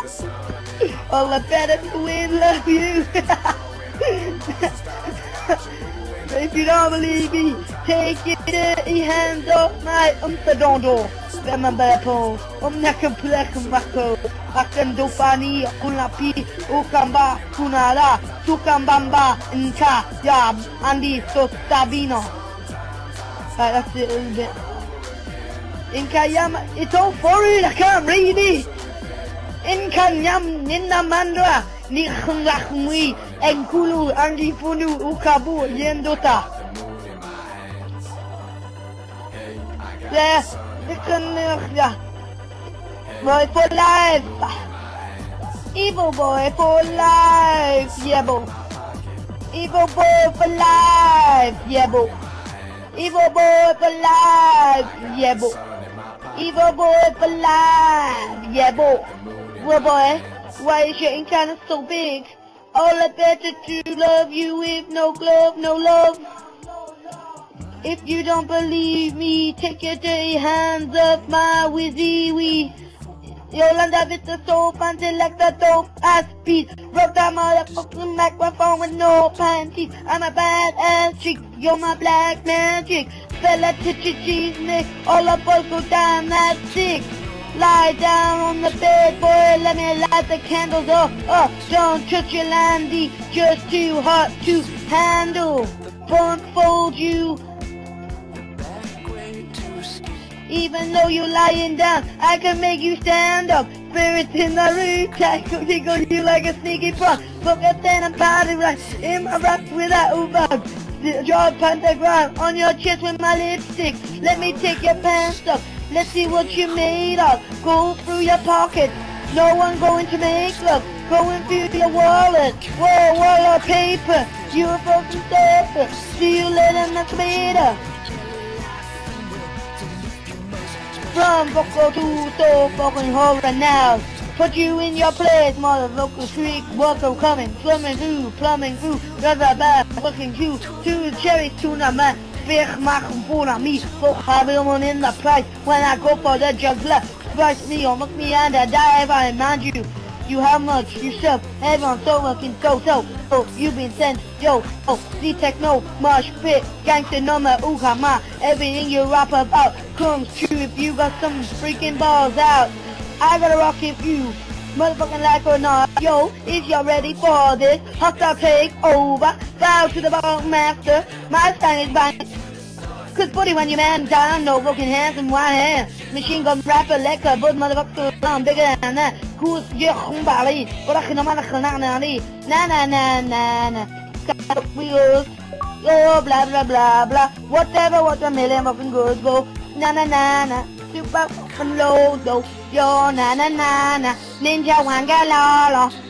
All the better win, love you. if you don't believe me, take your hands off my umtadondo. Vem bepo, um nakam plekam mako. Akan dopani, kunapi, ukamba, kunala, tukambamba, nka, yab, andi, so sabino. Right, that's it a little bit. Inkayama, it's all foreign, I can't read it. Inkanyam, ninamandra, nikhngakmui, enkulu, andi funu, ukabu, yendota. Yeah, yeah. Boy for life. Evil boy for life, yeah, boy. Evil boy for life, yeah, boy. Evil boy for life, yeah. Evil boy for life, yeah. Boy, why is your of so big? All I better to love you with no glove, no love. If you don't believe me, take your dirty hands off my wizzy wee. Yolanda with the soap until like the dope ass beat. Rock that motherfucking microphone with no panties. I'm a bad ass chick, you're my black magic. Fella titchy cheese nick, all up all go down that stick. Lie down on the bed, boy, let me light the candles up. Oh, don't touch your landy, just too hot to handle. Won't fold you, even though you're lying down, I can make you stand up. Spirits in the room, tackle tickle you like a sneaky frog. That and party right in my rap without bug. Draw pentagram on your chest with my lipstick. Let me take your pants off. Let's see what you're made of. Go through your pockets. No one going to make love. Going through your wallet. Whoa, wall of paper. You're broken stepper. See you later, next later. From vocal to the fucking horror now. Put you in your place, motherfucker. Streak, water coming, plumbing through, plumbing through. Rubber bad, fucking you. Two cherries, tuna man. Big machen for me. Fuck have one in the price when I go for the juggler. Price me or make me and I die if I mind you. You how much you yourself, everyone so fucking so so. Oh, you been sent, yo, oh, the techno, mosh pit, gangster number, ooh, ma, everything you rap about comes true if you got some freaking balls out. I gotta rock if you motherfucking like or not. Yo, if you're ready for this, hostile take over, bow to the ball master, my style is bang. Cause buddy when you man down, no fucking hands in one hand. Machine gun rapper like a motherfucker, I'm bigger than that. Who's your humbali? But I can no matter na na na na na na. Got wheels. Oh, blah blah blah blah. Whatever, what a million fucking good go. Na na na na. Super fucking low though. Yo na na na na. Ninja wanga la la.